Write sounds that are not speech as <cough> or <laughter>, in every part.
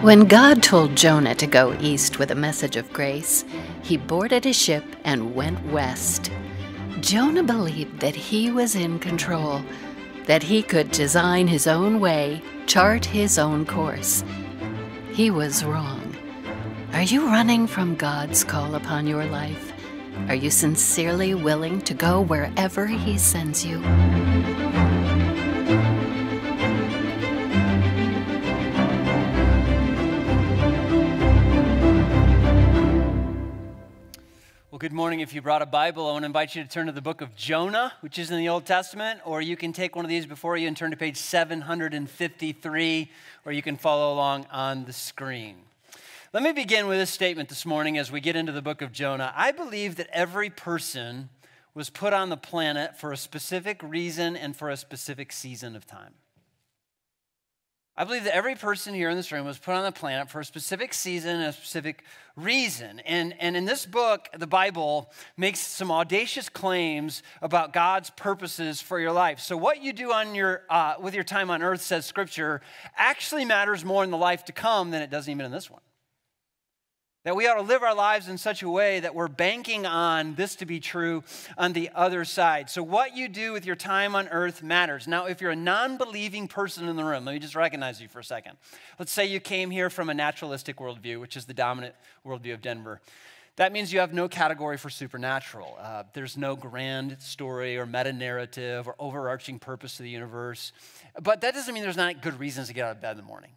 When God told Jonah to go east with a message of grace, he boarded a ship and went west. Jonah believed that he was in control, that he could design his own way, chart his own course. He was wrong. Are you running from God's call upon your life? Are you sincerely willing to go wherever He sends you? Well, good morning. If you brought a Bible, I want to invite you to turn to the book of Jonah, which is in the Old Testament, or you can take one of these before you and turn to page 753, or you can follow along on the screen. Let me begin with this statement this morning as we get into the book of Jonah. I believe that every person was put on the planet for a specific reason and for a specific season of time. I believe that every person here in this room was put on the planet for a specific season and a specific reason. And, and in this book, the Bible makes some audacious claims about God's purposes for your life. So, what you do on your, uh, with your time on earth, says Scripture, actually matters more in the life to come than it does even in this one. That we ought to live our lives in such a way that we're banking on this to be true on the other side. So, what you do with your time on earth matters. Now, if you're a non believing person in the room, let me just recognize you for a second. Let's say you came here from a naturalistic worldview, which is the dominant worldview of Denver. That means you have no category for supernatural. Uh, there's no grand story or meta narrative or overarching purpose to the universe. But that doesn't mean there's not good reasons to get out of bed in the morning.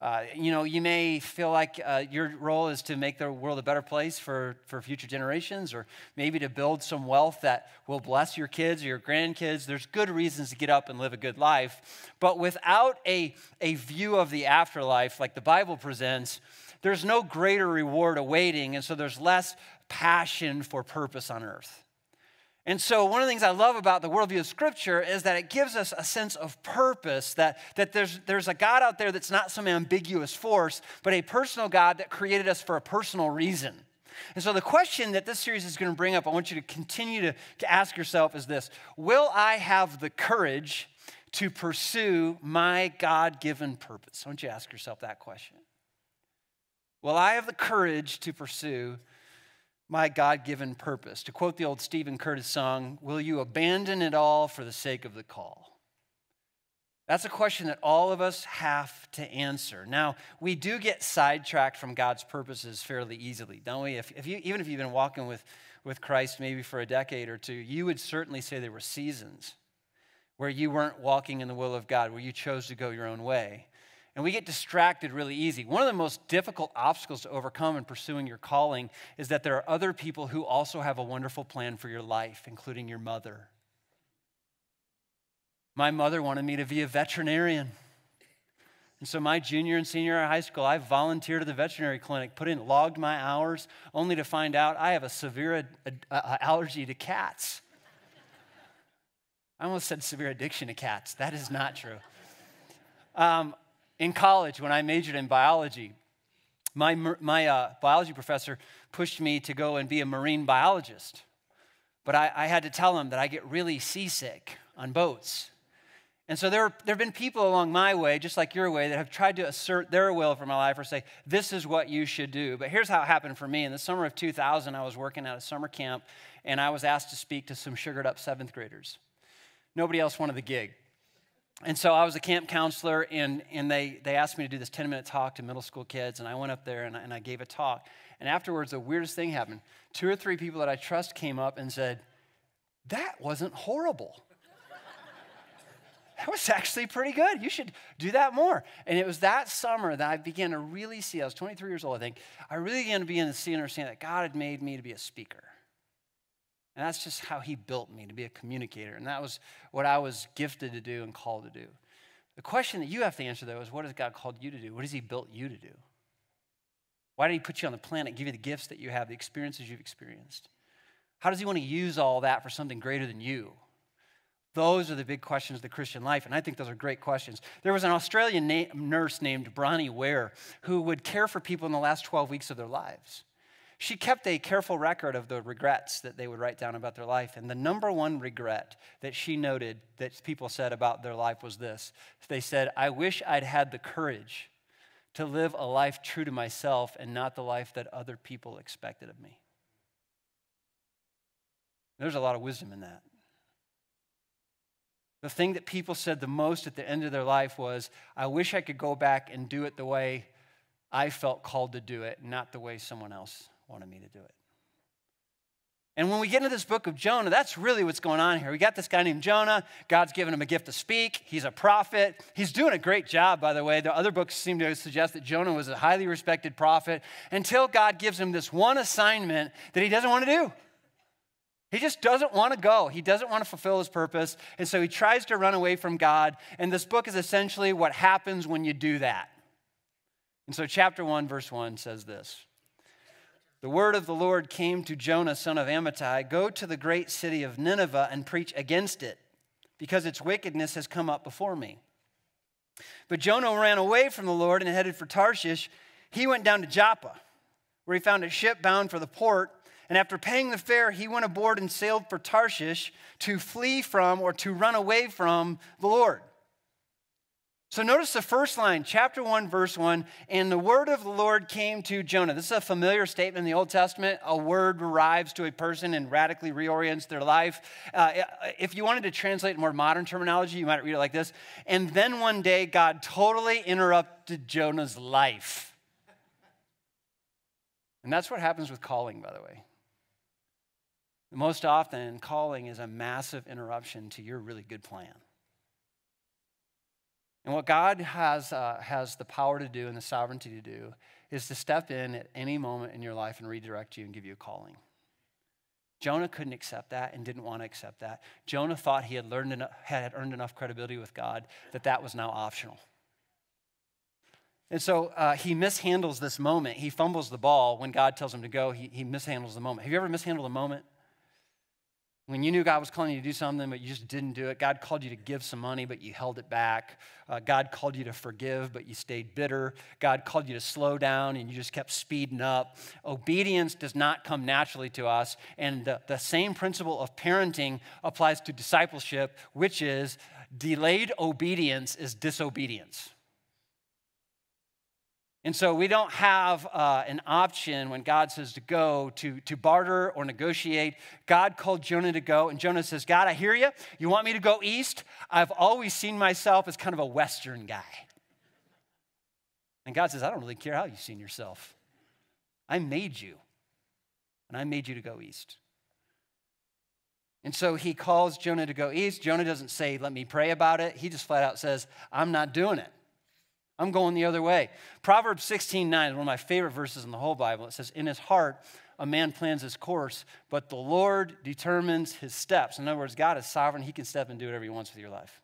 Uh, you know, you may feel like uh, your role is to make the world a better place for, for future generations, or maybe to build some wealth that will bless your kids or your grandkids. There's good reasons to get up and live a good life. But without a, a view of the afterlife like the Bible presents, there's no greater reward awaiting, and so there's less passion for purpose on earth. And so, one of the things I love about the worldview of Scripture is that it gives us a sense of purpose, that, that there's, there's a God out there that's not some ambiguous force, but a personal God that created us for a personal reason. And so, the question that this series is going to bring up, I want you to continue to, to ask yourself is this Will I have the courage to pursue my God given purpose? Want you ask yourself that question. Will I have the courage to pursue my God given purpose. To quote the old Steven Curtis song, Will you abandon it all for the sake of the call? That's a question that all of us have to answer. Now, we do get sidetracked from God's purposes fairly easily, don't we? If, if you, even if you've been walking with, with Christ maybe for a decade or two, you would certainly say there were seasons where you weren't walking in the will of God, where you chose to go your own way. And we get distracted really easy. One of the most difficult obstacles to overcome in pursuing your calling is that there are other people who also have a wonderful plan for your life, including your mother. My mother wanted me to be a veterinarian. And so, my junior and senior high school, I volunteered at the veterinary clinic, put in, logged my hours, only to find out I have a severe ad, ad, uh, allergy to cats. I almost said severe addiction to cats. That is not true. Um, in college, when I majored in biology, my, my uh, biology professor pushed me to go and be a marine biologist. But I, I had to tell him that I get really seasick on boats. And so there, there have been people along my way, just like your way, that have tried to assert their will for my life or say, this is what you should do. But here's how it happened for me. In the summer of 2000, I was working at a summer camp, and I was asked to speak to some sugared up seventh graders. Nobody else wanted the gig and so I was a camp counselor, and, and they, they asked me to do this 10 minute talk to middle school kids. And I went up there and I, and I gave a talk. And afterwards, the weirdest thing happened. Two or three people that I trust came up and said, That wasn't horrible. that was actually pretty good. You should do that more. And it was that summer that I began to really see, I was 23 years old, I think, I really began to begin to see and understand that God had made me to be a speaker. And that's just how he built me to be a communicator. And that was what I was gifted to do and called to do. The question that you have to answer, though, is what has God called you to do? What has he built you to do? Why did he put you on the planet, give you the gifts that you have, the experiences you've experienced? How does he want to use all that for something greater than you? Those are the big questions of the Christian life, and I think those are great questions. There was an Australian na- nurse named Bronnie Ware who would care for people in the last 12 weeks of their lives. She kept a careful record of the regrets that they would write down about their life. And the number one regret that she noted that people said about their life was this they said, I wish I'd had the courage to live a life true to myself and not the life that other people expected of me. There's a lot of wisdom in that. The thing that people said the most at the end of their life was, I wish I could go back and do it the way I felt called to do it, not the way someone else wanted me to do it. And when we get into this book of Jonah, that's really what's going on here. We got this guy named Jonah. God's given him a gift to speak. He's a prophet. He's doing a great job, by the way. The other books seem to suggest that Jonah was a highly respected prophet until God gives him this one assignment that he doesn't want to do. He just doesn't want to go. He doesn't want to fulfill his purpose. And so he tries to run away from God. And this book is essentially what happens when you do that. And so, chapter 1, verse 1 says this The word of the Lord came to Jonah, son of Amittai Go to the great city of Nineveh and preach against it, because its wickedness has come up before me. But Jonah ran away from the Lord and headed for Tarshish. He went down to Joppa, where he found a ship bound for the port and after paying the fare, he went aboard and sailed for Tarshish to flee from or to run away from the Lord. So notice the first line, chapter 1, verse 1. And the word of the Lord came to Jonah. This is a familiar statement in the Old Testament. A word arrives to a person and radically reorients their life. Uh, if you wanted to translate more modern terminology, you might read it like this. And then one day, God totally interrupted Jonah's life. And that's what happens with calling, by the way. Most often, calling is a massive interruption to your really good plan. And what God has, uh, has the power to do and the sovereignty to do is to step in at any moment in your life and redirect you and give you a calling. Jonah couldn't accept that and didn't want to accept that. Jonah thought he had, learned enough, had earned enough credibility with God that that was now optional. And so uh, he mishandles this moment. He fumbles the ball when God tells him to go. He, he mishandles the moment. Have you ever mishandled a moment? When you knew God was calling you to do something, but you just didn't do it. God called you to give some money, but you held it back. Uh, God called you to forgive, but you stayed bitter. God called you to slow down, and you just kept speeding up. Obedience does not come naturally to us. And the, the same principle of parenting applies to discipleship, which is delayed obedience is disobedience. And so we don't have uh, an option when God says to go to, to barter or negotiate. God called Jonah to go, and Jonah says, God, I hear you. You want me to go east? I've always seen myself as kind of a Western guy. And God says, I don't really care how you've seen yourself. I made you, and I made you to go east. And so he calls Jonah to go east. Jonah doesn't say, Let me pray about it. He just flat out says, I'm not doing it. I'm going the other way. Proverbs 16 9 is one of my favorite verses in the whole Bible. It says, In his heart, a man plans his course, but the Lord determines his steps. In other words, God is sovereign. He can step and do whatever he wants with your life.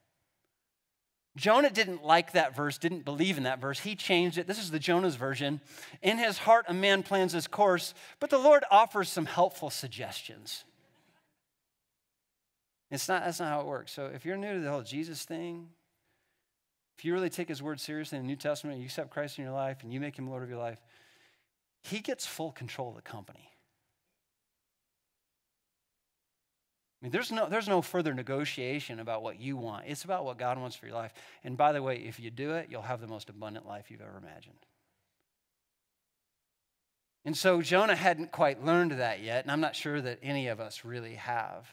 Jonah didn't like that verse, didn't believe in that verse. He changed it. This is the Jonah's version. In his heart, a man plans his course, but the Lord offers some helpful suggestions. It's not, that's not how it works. So if you're new to the whole Jesus thing, if you really take his word seriously in the New Testament, you accept Christ in your life and you make him Lord of your life, he gets full control of the company. I mean, there's no, there's no further negotiation about what you want. It's about what God wants for your life. And by the way, if you do it, you'll have the most abundant life you've ever imagined. And so Jonah hadn't quite learned that yet, and I'm not sure that any of us really have.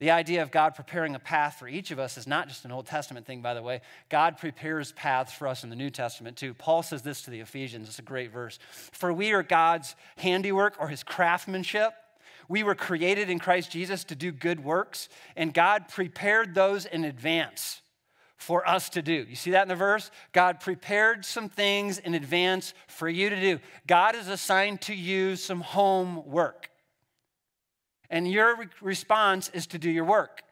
The idea of God preparing a path for each of us is not just an Old Testament thing, by the way. God prepares paths for us in the New Testament too. Paul says this to the Ephesians. It's a great verse. For we are God's handiwork or his craftsmanship. We were created in Christ Jesus to do good works, and God prepared those in advance for us to do. You see that in the verse? God prepared some things in advance for you to do. God has assigned to you some homework and your re- response is to do your work.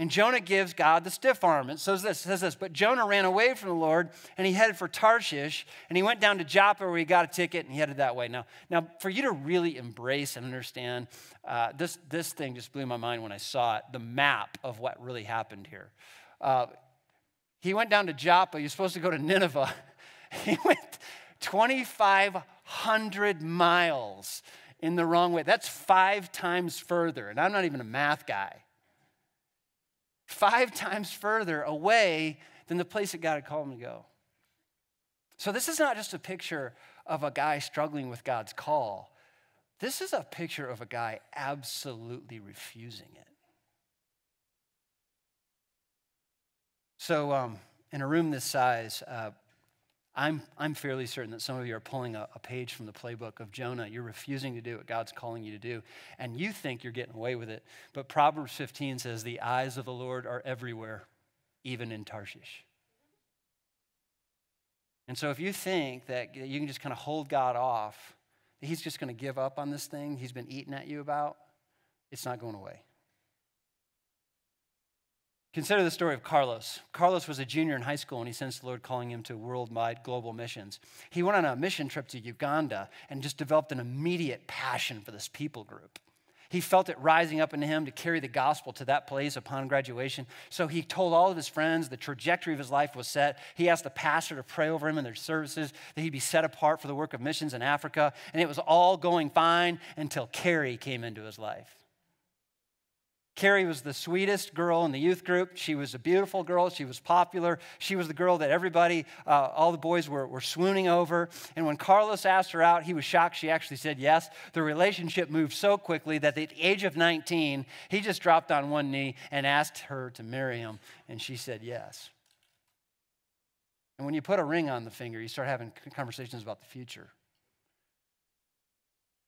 And Jonah gives God the stiff arm. It says this, it says this, but Jonah ran away from the Lord and he headed for Tarshish and he went down to Joppa where he got a ticket and he headed that way. Now, now for you to really embrace and understand, uh, this, this thing just blew my mind when I saw it, the map of what really happened here. Uh, he went down to Joppa. You're supposed to go to Nineveh. <laughs> he went 2,500 miles in the wrong way. That's five times further, and I'm not even a math guy. Five times further away than the place that God had called him to go. So, this is not just a picture of a guy struggling with God's call. This is a picture of a guy absolutely refusing it. So, um, in a room this size, uh, I'm, I'm fairly certain that some of you are pulling a, a, page from the playbook of Jonah. You're refusing to do what God's calling you to do, and you think you're getting away with it. But Proverbs 15 says, The eyes of the Lord are everywhere, even in Tarshish. And so if you think that you can just kind of hold God off, that He's just going to give up on this thing He's been eating at you about, it's not going away. Consider the story of Carlos. Carlos was a junior in high school and he sensed the Lord calling him to worldwide global missions. He went on a mission trip to Uganda and just developed an immediate passion for this people group. He felt it rising up in him to carry the gospel to that place upon graduation. So he told all of his friends the trajectory of his life was set. He asked the pastor to pray over him in their services, that he'd be set apart for the work of missions in Africa. And it was all going fine until Carrie came into his life. Carrie was the sweetest girl in the youth group. She was a beautiful girl. She was popular. She was the girl that everybody, uh, all the boys were, were swooning over. And when Carlos asked her out, he was shocked. She actually said yes. The relationship moved so quickly that at the age of 19, he just dropped on one knee and asked her to marry him. And she said yes. And when you put a ring on the finger, you start having conversations about the future.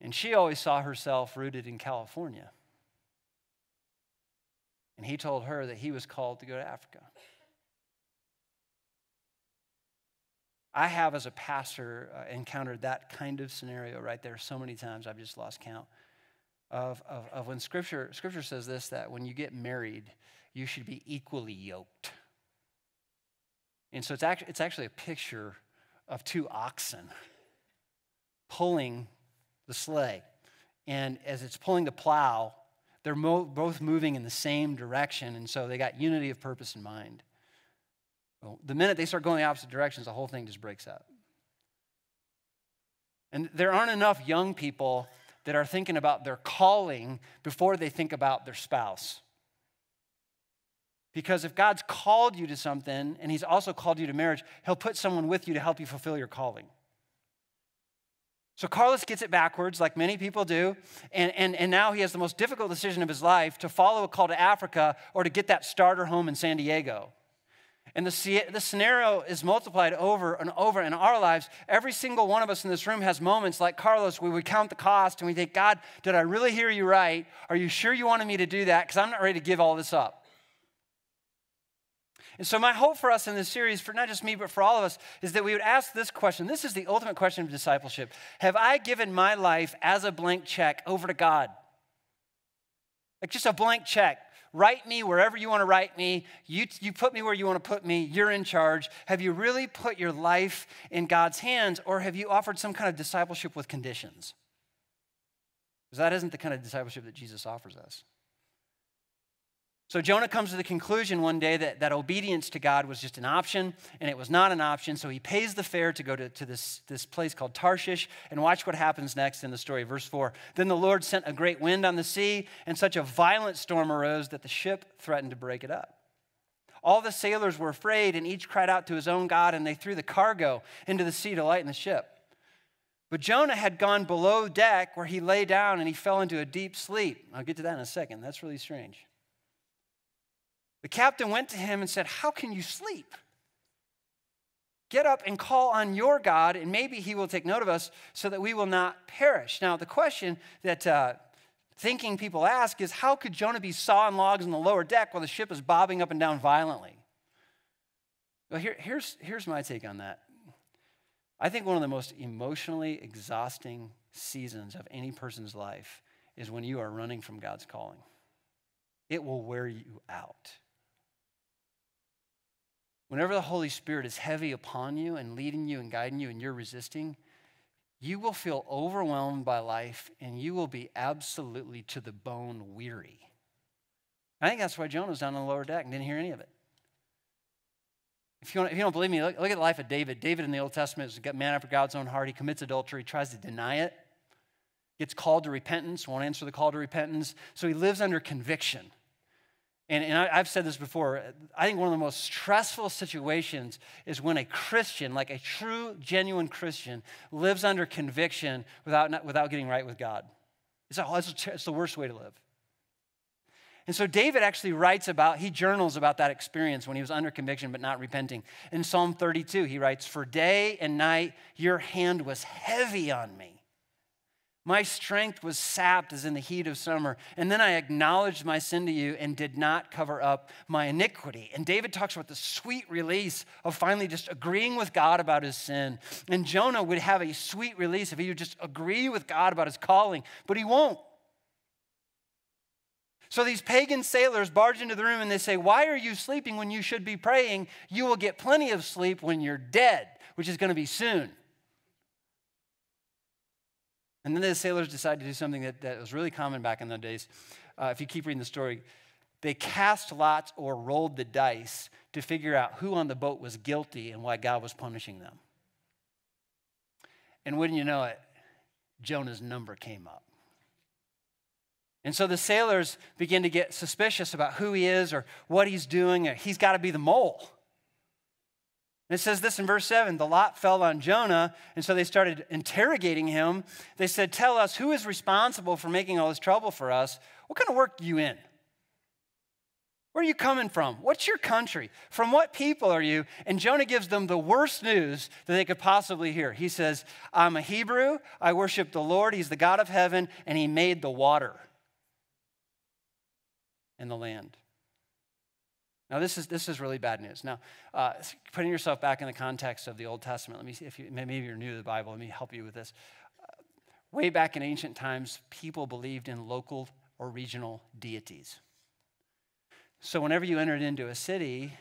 And she always saw herself rooted in California. And he told her that he was called to go to Africa. I have, as a pastor, uh, encountered that kind of scenario right there so many times, I've just lost count. Of, of, of when scripture, scripture says this that when you get married, you should be equally yoked. And so it's actually, it's actually a picture of two oxen pulling the sleigh. And as it's pulling the plow, they're mo- both moving in the same direction, and so they got unity of purpose in mind. Well, the minute they start going the opposite directions, the whole thing just breaks up. And there aren't enough young people that are thinking about their calling before they think about their spouse. Because if God's called you to something and He's also called you to marriage, He'll put someone with you to help you fulfill your calling. So Carlos gets it backwards, like many people do, and, and, and now he has the most difficult decision of his life to follow a call to Africa or to get that starter home in San Diego. And the, the scenario is multiplied over and over in our lives. Every single one of us in this room has moments like Carlos where we count the cost and we think, God, did I really hear you right? Are you sure you wanted me to do that? Because I'm not ready to give all this up. And so, my hope for us in this series, for not just me, but for all of us, is that we would ask this question. This is the ultimate question of discipleship Have I given my life as a blank check over to God? Like just a blank check. Write me wherever you want to write me. You, you put me where you want to put me. You're in charge. Have you really put your life in God's hands, or have you offered some kind of discipleship with conditions? Because that isn't the kind of discipleship that Jesus offers us. So Jonah comes to the conclusion one day that, that obedience to God was just an option, and it was not an option. So he pays the fare to go to, to this, this place called Tarshish. And watch what happens next in the story. Verse 4 Then the Lord sent a great wind on the sea, and such a violent storm arose that the ship threatened to break it up. All the sailors were afraid, and each cried out to his own God, and they threw the cargo into the sea to lighten the ship. But Jonah had gone below deck where he lay down and he fell into a deep sleep. I'll get to that in a second. That's really strange. The captain went to him and said, How can you sleep? Get up and call on your God, and maybe he will take note of us so that we will not perish. Now, the question that uh, thinking people ask is how could Jonah be sawing logs on the lower deck while the ship is bobbing up and down violently? Well, here, here's, here's my take on that. I think one of the most emotionally exhausting seasons of any person's life is when you are running from God's calling. It will wear you out. Whenever the Holy Spirit is heavy upon you and leading you and guiding you and you're resisting, you will feel overwhelmed by life and you will be absolutely to the bone weary. I think that's why Jonah was down on the lower deck and didn't hear any of it. If you, if you don't believe me, look, look, at the life of David. David in the Old Testament is a man after God's own heart. He commits adultery, tries to deny it, gets called to repentance, won't answer the call to repentance. So he lives under conviction. And, and I, I've said this before. I think one of the most stressful situations is when a Christian, like a true, genuine Christian, lives under conviction without, without getting right with God. It's, a, it's the worst way to live. And so David actually writes about, he journals about that experience when he was under conviction but not repenting. In Psalm 32, he writes, For day and night your hand was heavy on me. My strength was sapped as in the heat of summer. And then I acknowledged my sin to you and did not cover up my iniquity. And David talks about the sweet release of finally just agreeing with God about his sin. And Jonah would have a sweet release if he would just agree with God about his calling, but he won't. So these pagan sailors barge into the room and they say, Why are you sleeping when you should be praying? You will get plenty of sleep when you're dead, which is going to be soon. And then the sailors decide to do something that, that was really common back in those days. Uh, if you keep reading the story, they cast lots or rolled the dice to figure out who on the boat was guilty and why God was punishing them. And wouldn't you know it, Jonah's number came up. And so the sailors begin to get suspicious about who he is or what he's doing. He's got to be the mole. And it says this in verse 7 the lot fell on Jonah, and so they started interrogating him. They said, Tell us, who is responsible for making all this trouble for us? What kind of work are you in? Where are you coming from? What's your country? From what people are you? And Jonah gives them the worst news that they could possibly hear. He says, I'm a Hebrew, I worship the Lord, He's the God of heaven, and He made the water and the land. Now, this is, this is really bad news. Now, uh, putting yourself back in the context of the Old Testament, let me see if you, maybe you're new to the Bible, let me help you with this. Uh, way back in ancient times, people believed in local or regional deities. So, whenever you entered into a city,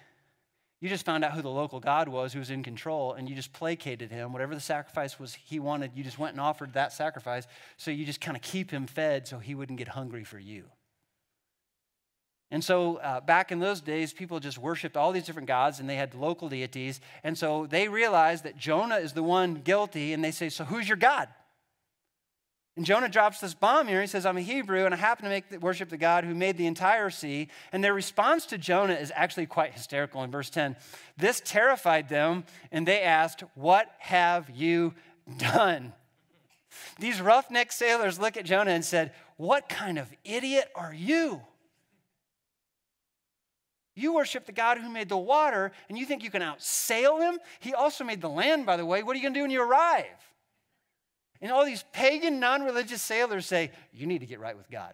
you just found out who the local God was who was in control, and you just placated him. Whatever the sacrifice was he wanted, you just went and offered that sacrifice. So you just kind of keep him fed so he wouldn't get hungry for you. And so uh, back in those days, people just worshiped all these different gods and they had local deities. And so they realized that Jonah is the one guilty and they say, So who's your God? And Jonah drops this bomb here. He says, I'm a Hebrew and I happen to make the, worship the God who made the entire sea. And their response to Jonah is actually quite hysterical in verse 10. This terrified them and they asked, What have you done? These roughneck sailors look at Jonah and said, What kind of idiot are you? You worship the God who made the water, and you think you can outsail him? He also made the land, by the way. What are you going to do when you arrive? And all these pagan, non religious sailors say, You need to get right with God.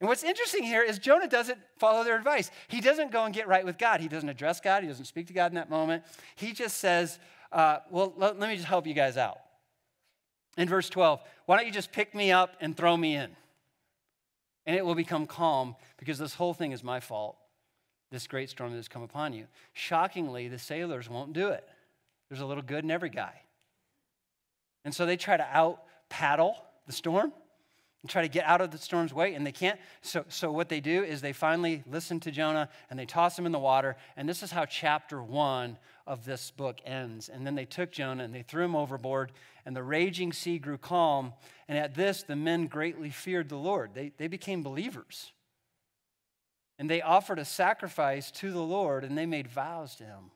And what's interesting here is Jonah doesn't follow their advice. He doesn't go and get right with God. He doesn't address God. He doesn't speak to God in that moment. He just says, uh, Well, let, let me just help you guys out. In verse 12, why don't you just pick me up and throw me in? And it will become calm because this whole thing is my fault, this great storm that has come upon you. Shockingly, the sailors won't do it. There's a little good in every guy. And so they try to out paddle the storm and try to get out of the storm's way, and they can't. So, so what they do is they finally listen to Jonah and they toss him in the water. And this is how chapter one of this book ends. And then they took Jonah and they threw him overboard, and the raging sea grew calm. And at this, the men greatly feared the Lord. They, they became believers. And they offered a sacrifice to the Lord, and they made vows to him.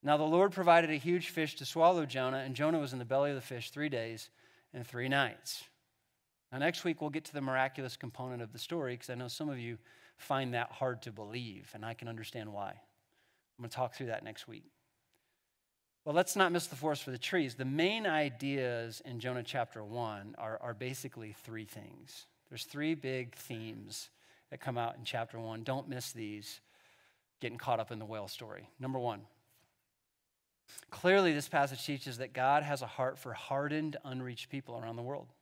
Now the Lord provided a huge fish to swallow Jonah, and Jonah was in the belly of the fish three days and three nights. Now, next week, we'll get to the miraculous component of the story because I know some of you find that hard to believe, and I can understand why. I'm going to talk through that next week. Well, let's not miss the forest for the trees. The main ideas in Jonah chapter 1 are, are basically three things. There's three big themes that come out in chapter 1. Don't miss these, getting caught up in the whale story. Number one, clearly this passage teaches that God has a heart for hardened, unreached people around the world.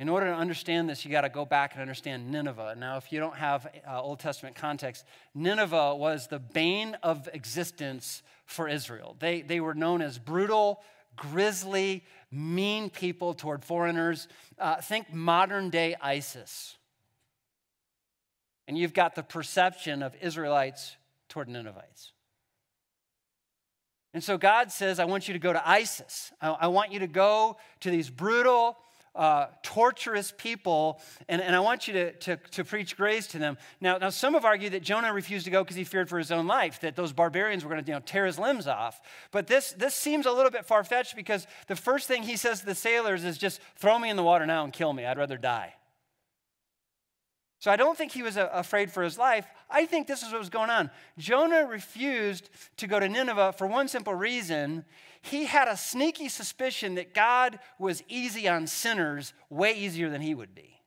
In order to understand this, you got to go back and understand Nineveh. Now, if you don't have uh, Old Testament context, Nineveh was the bane of existence for Israel. They, they were known as brutal, grisly, mean people toward foreigners. Uh, think modern day ISIS. And you've got the perception of Israelites toward Ninevites. And so God says, I want you to go to ISIS. I, I want you to go to these brutal, uh, torturous people, and, and I want you to, to, to preach grace to them. Now, now, some have argued that Jonah refused to go because he feared for his own life, that those barbarians were going to you know, tear his limbs off. But this, this seems a little bit far fetched because the first thing he says to the sailors is just throw me in the water now and kill me. I'd rather die. So I don't think he was afraid for his life. I think this is what was going on. Jonah refused to go to Nineveh for one simple reason. He had a sneaky suspicion that God was easy on sinners, way easier than he would be.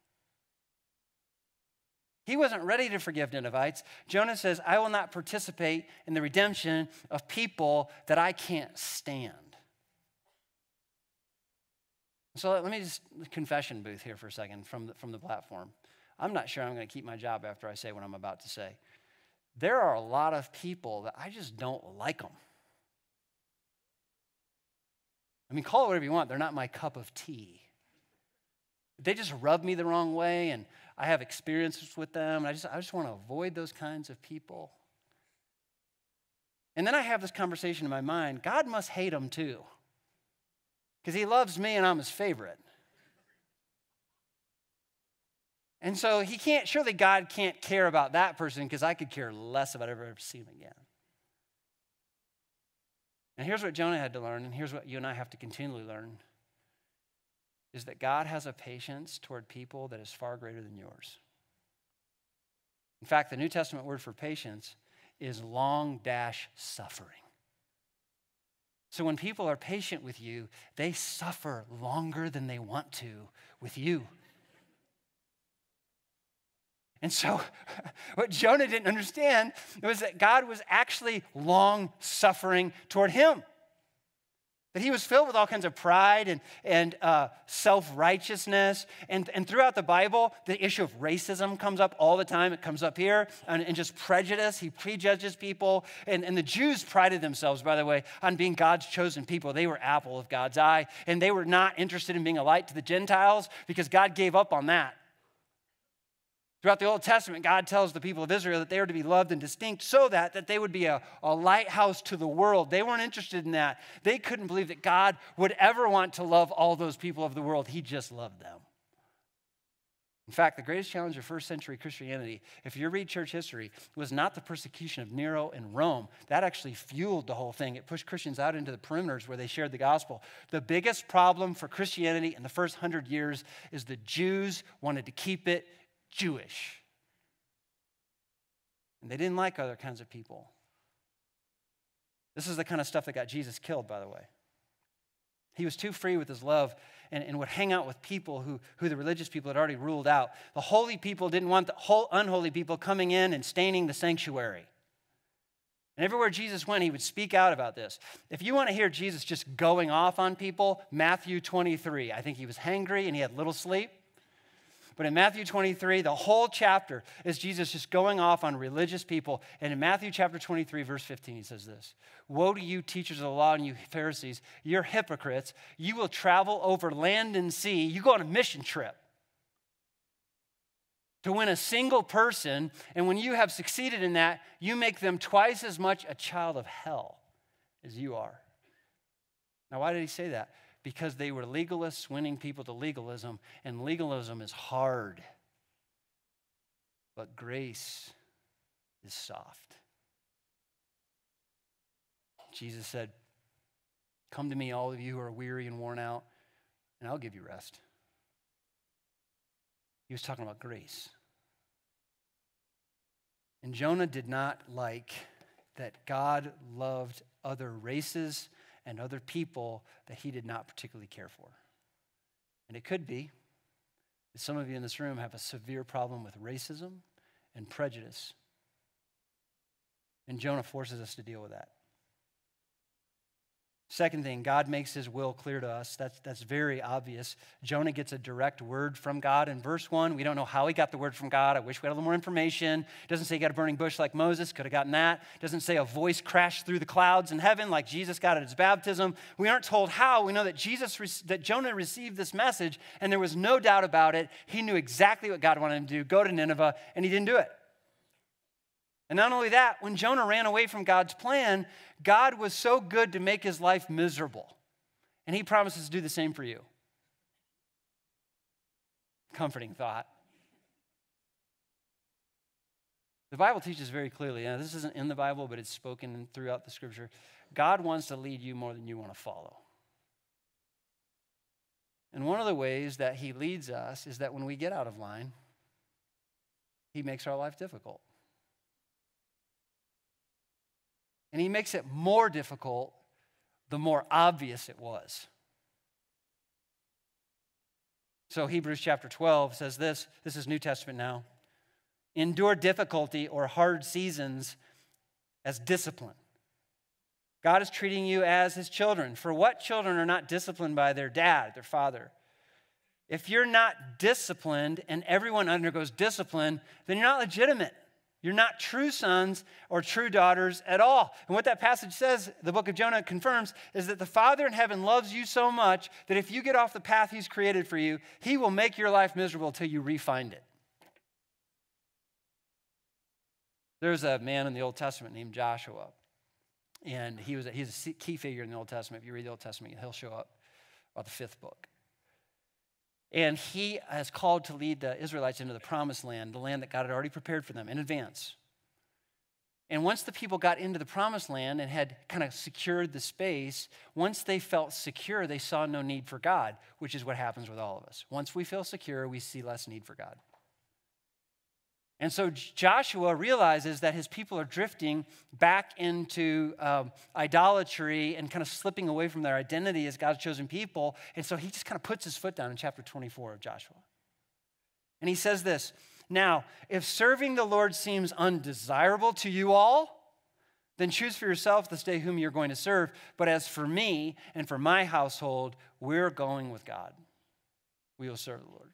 He wasn't ready to forgive Ninevites. Jonah says, I will not participate in the redemption of people that I can't stand. So let me just confession booth here for a second from the, from the platform. I'm not sure I'm going to keep my job after I say what I'm about to say. There are a lot of people that I just don't like them. I mean, call it whatever you want. They're not my cup of tea. They just rub me the wrong way, and I have experiences with them. And I just, I just want to avoid those kinds of people. And then I have this conversation in my mind God must hate them too, because he loves me and I'm his favorite. And so he can't, surely God can't care about that person because I could care less about ever, ever see him again. And here's what Jonah had to learn, and here's what you and I have to continually learn is that God has a patience toward people that is far greater than yours. In fact, the New Testament word for patience is long dash suffering. So when people are patient with you, they suffer longer than they want to with you. And so, <laughs> what Jonah didn't understand was that God was actually long suffering toward him. That he was filled with all kinds of pride and, and uh, self righteousness. And, and throughout the Bible, the issue of racism comes up all the time. It comes up here, and, and just prejudice. He prejudges people. And, and the Jews prided themselves, by the way, on being God's chosen people. They were apple of God's eye, and they were not interested in being a light to the Gentiles because God gave up on that. Throughout the Old Testament, God tells the people of Israel that they are to be loved and distinct so that, that they would be a, a lighthouse to the world. They weren't interested in that. They couldn't believe that God would ever want to love all those people of the world. He just loved them. In fact, the greatest challenge of first century Christianity, if you read church history, was not the persecution of Nero and Rome. That actually fueled the whole thing. It pushed Christians out into the perimeters where they shared the gospel. The biggest problem for Christianity in the first hundred years is the Jews wanted to keep it Jewish. And they didn't like other kinds of people. This is the kind of stuff that got Jesus killed, by the way. He was too free with his love and, and would hang out with people who, who the religious people had already ruled out. The holy people didn't want the whole unholy people coming in and staining the sanctuary. And everywhere Jesus went, he would speak out about this. If you want to hear Jesus just going off on people, Matthew 23. I think he was hangry and he had little sleep. But in Matthew 23, the whole chapter is Jesus just going off on religious people. And in Matthew chapter 23, verse 15, he says this Woe to you, teachers of the law, and you Pharisees, you're hypocrites. You will travel over land and sea. You go on a mission trip to win a single person. And when you have succeeded in that, you make them twice as much a child of hell as you are. Now, why did he say that? Because they were legalists winning people to legalism, and legalism is hard. But grace is soft. Jesus said, Come to me, all of you who are weary and worn out, and I'll give you rest. He was talking about grace. And Jonah did not like that God loved other races and other people that he did not particularly care for. And it could be that some of you in this room have a severe problem with racism and prejudice. And Jonah forces us to deal with that. Second thing, God makes his will clear to us. That's, that's very obvious. Jonah gets a direct word from God. In verse 1, we don't know how he got the word from God. I wish we had a little more information. Doesn't say he got a burning bush like Moses, could have gotten that. Doesn't say a voice crashed through the clouds in heaven like Jesus got at his baptism. We aren't told how. We know that Jesus that Jonah received this message and there was no doubt about it. He knew exactly what God wanted him to do, go to Nineveh, and he didn't do it. And not only that, when Jonah ran away from God's plan, God was so good to make his life miserable. And he promises to do the same for you. Comforting thought. The Bible teaches very clearly, now this isn't in the Bible, but it's spoken throughout the scripture. God wants to lead you more than you want to follow. And one of the ways that he leads us is that when we get out of line, he makes our life difficult. And he makes it more difficult the more obvious it was. So Hebrews chapter 12 says this this is New Testament now. Endure difficulty or hard seasons as discipline. God is treating you as his children. For what children are not disciplined by their dad, their father? If you're not disciplined and everyone undergoes discipline, then you're not legitimate. You're not true sons or true daughters at all. And what that passage says, the book of Jonah confirms, is that the Father in heaven loves you so much that if you get off the path He's created for you, He will make your life miserable until you refind it. There's a man in the Old Testament named Joshua, and he was a, he's a key figure in the Old Testament. If you read the Old Testament, he'll show up about the fifth book. And he has called to lead the Israelites into the promised land, the land that God had already prepared for them in advance. And once the people got into the promised land and had kind of secured the space, once they felt secure, they saw no need for God, which is what happens with all of us. Once we feel secure, we see less need for God. And so Joshua realizes that his people are drifting back into um, idolatry and kind of slipping away from their identity as God's chosen people. And so he just kind of puts his foot down in chapter 24 of Joshua. And he says this Now, if serving the Lord seems undesirable to you all, then choose for yourself this day whom you're going to serve. But as for me and for my household, we're going with God. We will serve the Lord.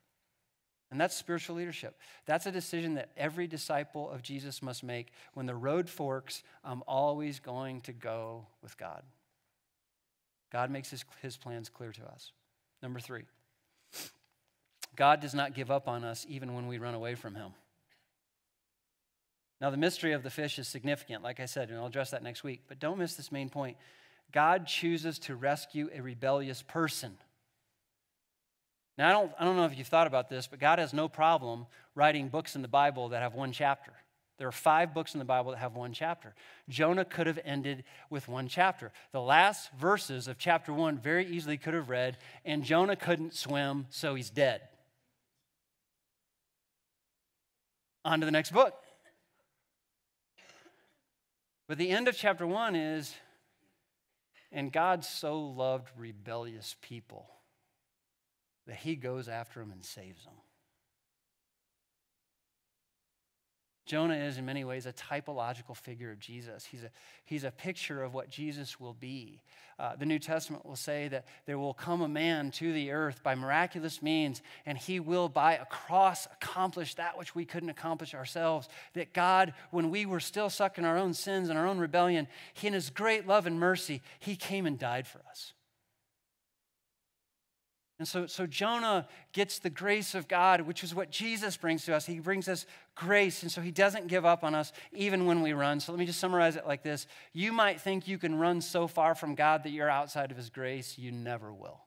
And that's spiritual leadership. That's a decision that every disciple of Jesus must make. When the road forks, I'm always going to go with God. God makes his, his plans clear to us. Number three, God does not give up on us even when we run away from him. Now, the mystery of the fish is significant, like I said, and I'll address that next week. But don't miss this main point God chooses to rescue a rebellious person. Now, I don't, I don't know if you've thought about this, but God has no problem writing books in the Bible that have one chapter. There are five books in the Bible that have one chapter. Jonah could have ended with one chapter. The last verses of chapter one very easily could have read, and Jonah couldn't swim, so he's dead. On to the next book. But the end of chapter one is, and God so loved rebellious people that he goes after them and saves them. Jonah is, in many ways, a typological figure of Jesus. He's a, he's a picture of what Jesus will be. Uh, the New Testament will say that there will come a man to the earth by miraculous means, and he will, by a cross, accomplish that which we couldn't accomplish ourselves. That God, when we were still stuck in our own sins and our own rebellion, he, in his great love and mercy, he came and died for us. And so, so Jonah gets the grace of God, which is what Jesus brings to us. He brings us grace, and so he doesn't give up on us even when we run. So let me just summarize it like this You might think you can run so far from God that you're outside of his grace, you never will.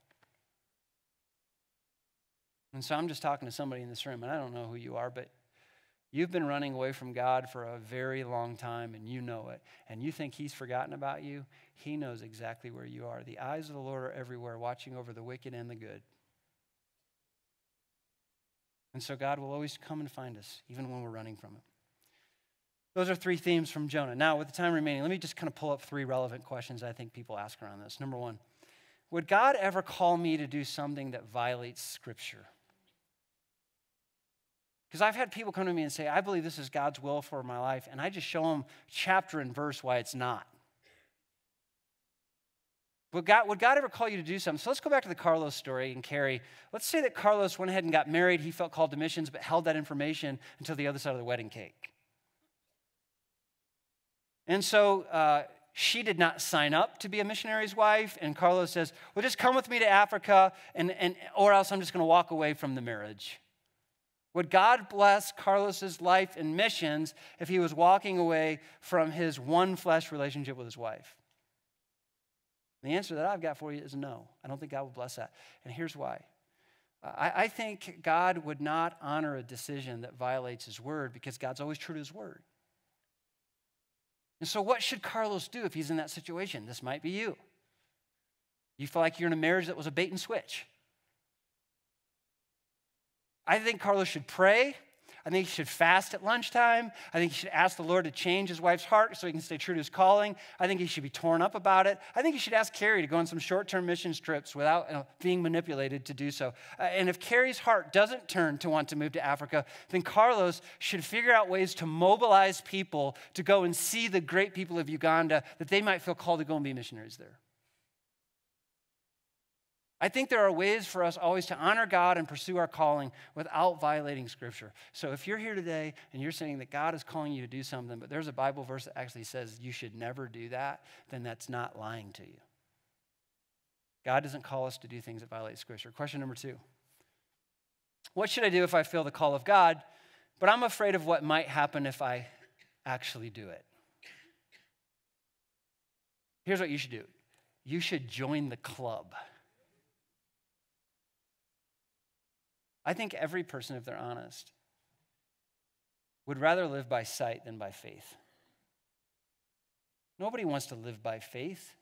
And so I'm just talking to somebody in this room, and I don't know who you are, but You've been running away from God for a very long time and you know it. And you think He's forgotten about you? He knows exactly where you are. The eyes of the Lord are everywhere, watching over the wicked and the good. And so God will always come and find us, even when we're running from Him. Those are three themes from Jonah. Now, with the time remaining, let me just kind of pull up three relevant questions I think people ask around this. Number one, would God ever call me to do something that violates Scripture? Because I've had people come to me and say, I believe this is God's will for my life, and I just show them chapter and verse why it's not. Would God, would God ever call you to do something? So let's go back to the Carlos story and Carrie. Let's say that Carlos went ahead and got married. He felt called to missions, but held that information until the other side of the wedding cake. And so uh, she did not sign up to be a missionary's wife. And Carlos says, Well, just come with me to Africa, and, and, or else I'm just going to walk away from the marriage. Would God bless Carlos's life and missions if he was walking away from his one flesh relationship with his wife? The answer that I've got for you is no. I don't think God will bless that. And here's why. I, I think God would not honor a decision that violates his word because God's always true to his word. And so, what should Carlos do if he's in that situation? This might be you. You feel like you're in a marriage that was a bait and switch. I think Carlos should pray. I think he should fast at lunchtime. I think he should ask the Lord to change his wife's heart so he can stay true to his calling. I think he should be torn up about it. I think he should ask Carrie to go on some short term missions trips without you know, being manipulated to do so. Uh, and if Carrie's heart doesn't turn to want to move to Africa, then Carlos should figure out ways to mobilize people to go and see the great people of Uganda that they might feel called to go and be missionaries there. I think there are ways for us always to honor God and pursue our calling without violating Scripture. So if you're here today and you're saying that God is calling you to do something, but there's a Bible verse that actually says you should never do that, then that's not lying to you. God doesn't call us to do things that violate Scripture. Question number two What should I do if I feel the call of God, but I'm afraid of what might happen if I actually do it? Here's what you should do you should join the club. I think every person, if they're honest, would rather live by sight than by faith. Nobody wants to live by faith.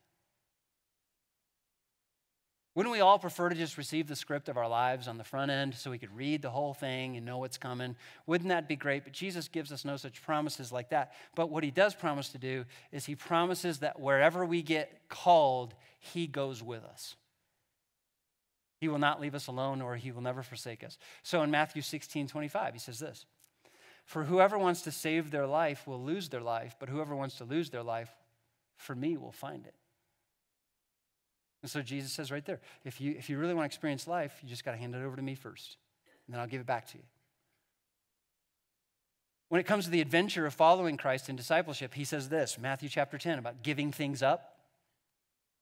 Wouldn't we all prefer to just receive the script of our lives on the front end so we could read the whole thing and know what's coming? Wouldn't that be great? But Jesus gives us no such promises like that. But what he does promise to do is he promises that wherever we get called, he goes with us. He will not leave us alone or he will never forsake us. So in Matthew 16, 25, he says this For whoever wants to save their life will lose their life, but whoever wants to lose their life for me will find it. And so Jesus says right there if you, if you really want to experience life, you just got to hand it over to me first, and then I'll give it back to you. When it comes to the adventure of following Christ in discipleship, he says this Matthew chapter 10 about giving things up.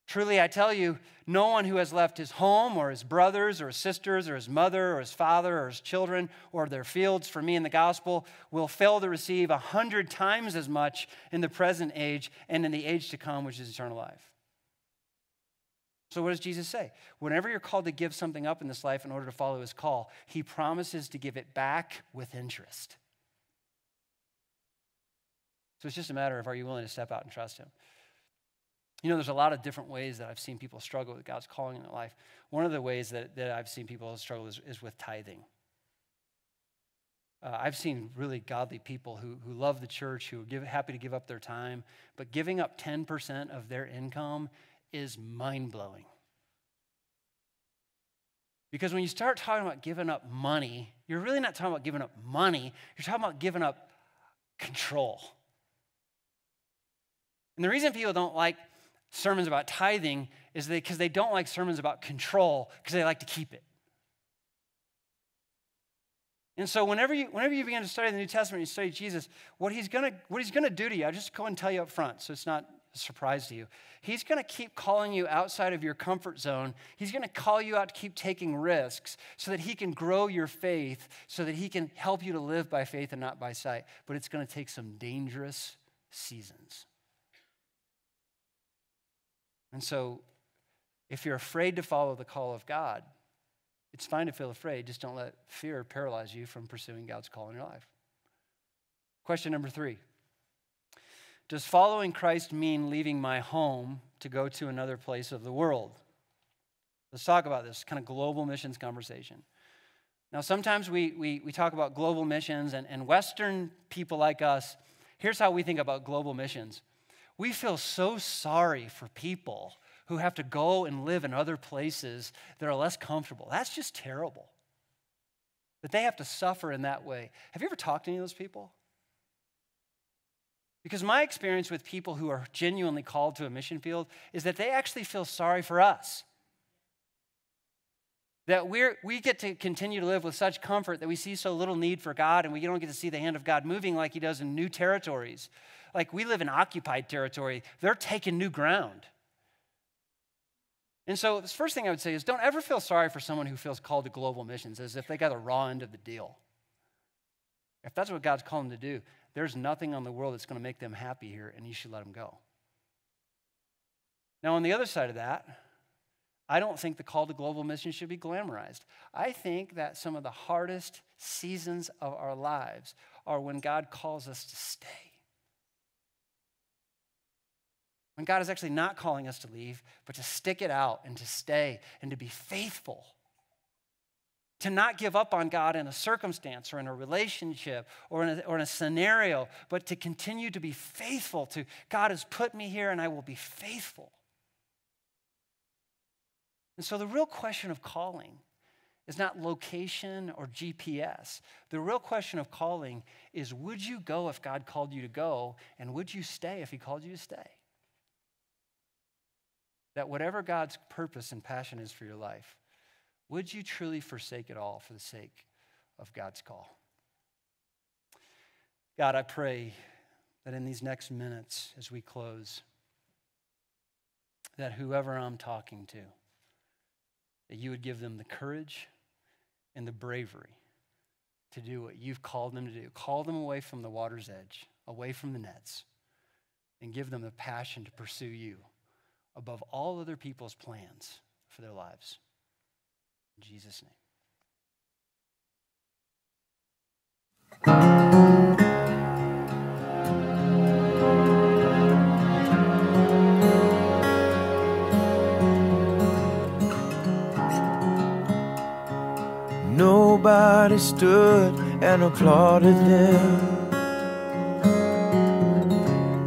Truly, I tell you, no one who has left his home or his brothers or his sisters or his mother or his father or his children or their fields for me in the gospel will fail to receive a hundred times as much in the present age and in the age to come, which is eternal life. So, what does Jesus say? Whenever you're called to give something up in this life in order to follow his call, he promises to give it back with interest. So, it's just a matter of are you willing to step out and trust him? You know, there's a lot of different ways that I've seen people struggle with God's calling in their life. One of the ways that, that I've seen people struggle is, is with tithing. Uh, I've seen really godly people who, who love the church, who are give, happy to give up their time, but giving up 10% of their income is mind blowing. Because when you start talking about giving up money, you're really not talking about giving up money, you're talking about giving up control. And the reason people don't like sermons about tithing is because they, they don't like sermons about control because they like to keep it. And so whenever you, whenever you begin to study the New Testament, you study Jesus, what he's gonna, what he's gonna do to you, I'll just go and tell you up front, so it's not a surprise to you. He's gonna keep calling you outside of your comfort zone. He's gonna call you out to keep taking risks so that he can grow your faith, so that he can help you to live by faith and not by sight. But it's gonna take some dangerous seasons. And so, if you're afraid to follow the call of God, it's fine to feel afraid. Just don't let fear paralyze you from pursuing God's call in your life. Question number three Does following Christ mean leaving my home to go to another place of the world? Let's talk about this kind of global missions conversation. Now, sometimes we, we, we talk about global missions, and, and Western people like us, here's how we think about global missions we feel so sorry for people who have to go and live in other places that are less comfortable. That's just terrible. That they have to suffer in that way. Have you ever talked to any of those people? Because my experience with people who are genuinely called to a mission field is that they actually feel sorry for us. That we're, we get to continue to live with such comfort that we see so little need for God and we don't get to see the hand of God moving like He does in new territories. Like we live in occupied territory, they're taking new ground. And so, the first thing I would say is don't ever feel sorry for someone who feels called to global missions as if they got a raw end of the deal. If that's what God's calling them to do, there's nothing on the world that's going to make them happy here, and you should let them go. Now, on the other side of that, I don't think the call to global mission should be glamorized. I think that some of the hardest seasons of our lives are when God calls us to stay. When God is actually not calling us to leave, but to stick it out and to stay and to be faithful. To not give up on God in a circumstance or in a relationship or in a, or in a scenario, but to continue to be faithful to God has put me here and I will be faithful. And so the real question of calling is not location or GPS. The real question of calling is would you go if God called you to go, and would you stay if He called you to stay? That whatever God's purpose and passion is for your life, would you truly forsake it all for the sake of God's call? God, I pray that in these next minutes as we close, that whoever I'm talking to, that you would give them the courage and the bravery to do what you've called them to do. Call them away from the water's edge, away from the nets, and give them the passion to pursue you above all other people's plans for their lives. In Jesus' name. Nobody stood and applauded them.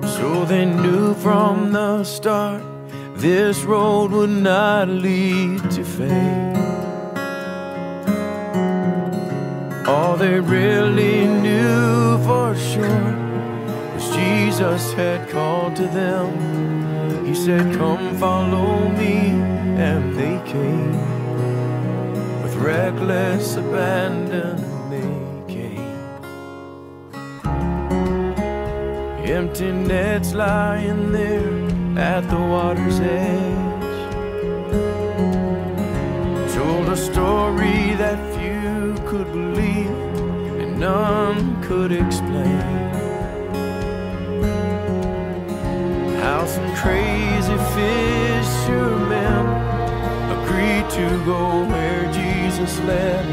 So they knew from the start this road would not lead to fame. All they really knew for sure was Jesus had called to them. He said, Come follow me, and they came reckless abandon they came. Empty nets lying there at the water's edge told a story that few could believe and none could explain. How some crazy fishermen agreed to go where Jesus led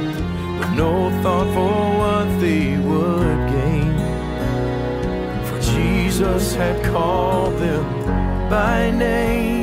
with no thought for what they would gain. For Jesus had called them by name,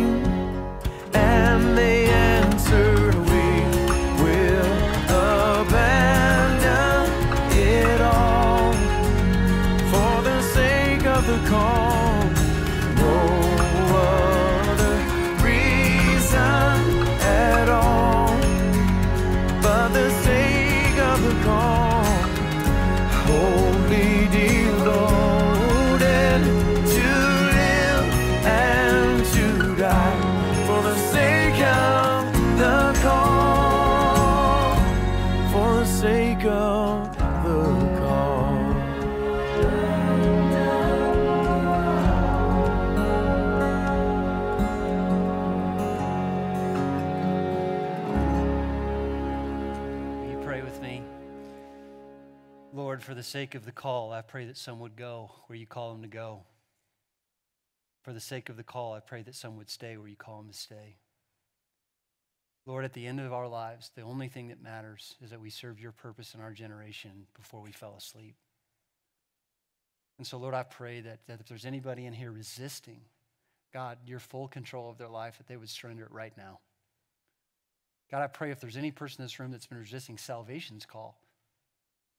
sake of the call, I pray that some would go where you call them to go. For the sake of the call, I pray that some would stay where you call them to stay. Lord, at the end of our lives, the only thing that matters is that we served your purpose in our generation before we fell asleep. And so, Lord, I pray that, that if there's anybody in here resisting, God, your full control of their life, that they would surrender it right now. God, I pray if there's any person in this room that's been resisting salvation's call,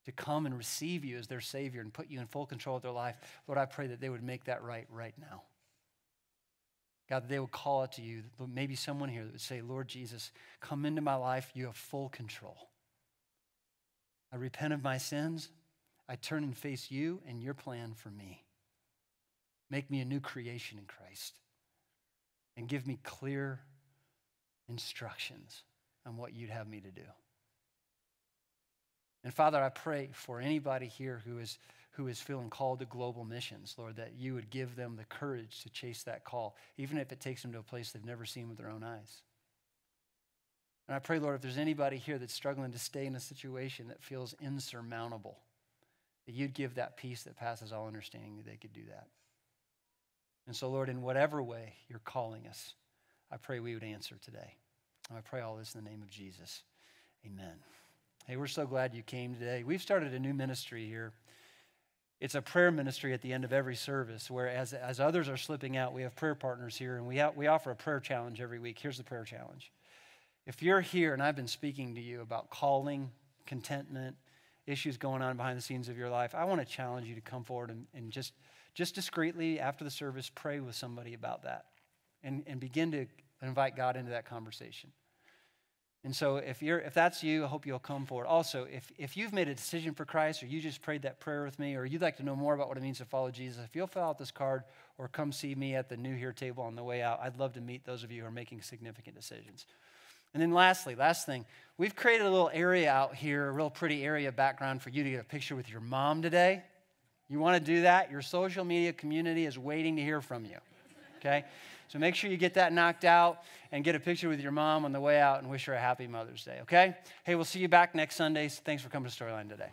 to come and receive you as their Savior and put you in full control of their life, Lord, I pray that they would make that right right now. God, that they would call out to you. Maybe someone here that would say, Lord Jesus, come into my life. You have full control. I repent of my sins. I turn and face you and your plan for me. Make me a new creation in Christ and give me clear instructions on what you'd have me to do. And Father, I pray for anybody here who is, who is feeling called to global missions, Lord, that you would give them the courage to chase that call, even if it takes them to a place they've never seen with their own eyes. And I pray, Lord, if there's anybody here that's struggling to stay in a situation that feels insurmountable, that you'd give that peace that passes all understanding that they could do that. And so, Lord, in whatever way you're calling us, I pray we would answer today. I pray all this in the name of Jesus. Amen. Hey, we're so glad you came today. We've started a new ministry here. It's a prayer ministry at the end of every service, where as, as others are slipping out, we have prayer partners here, and we, we offer a prayer challenge every week. Here's the prayer challenge. If you're here and I've been speaking to you about calling, contentment, issues going on behind the scenes of your life, I want to challenge you to come forward and, and just, just discreetly after the service pray with somebody about that and, and begin to invite God into that conversation. And so if you're if that's you, I hope you'll come forward. Also, if, if you've made a decision for Christ or you just prayed that prayer with me or you'd like to know more about what it means to follow Jesus, if you'll fill out this card or come see me at the new here table on the way out, I'd love to meet those of you who are making significant decisions. And then lastly, last thing, we've created a little area out here, a real pretty area background for you to get a picture with your mom today. You want to do that? Your social media community is waiting to hear from you. Okay? So make sure you get that knocked out and get a picture with your mom on the way out and wish her a happy Mother's Day, okay? Hey, we'll see you back next Sunday. Thanks for coming to Storyline today.